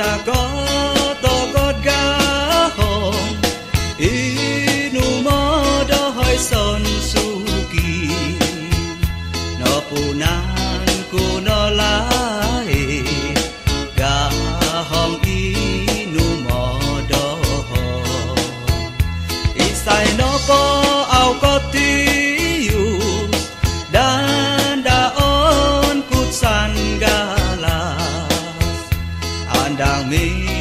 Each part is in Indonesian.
Cada gol down me.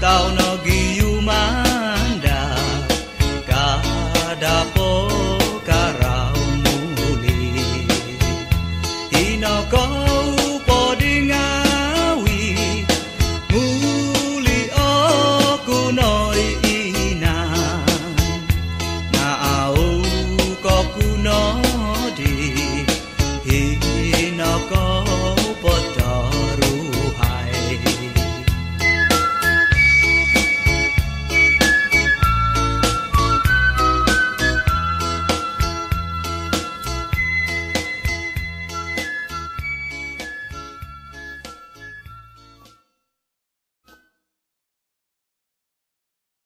tau no giumanda kada po ino inoko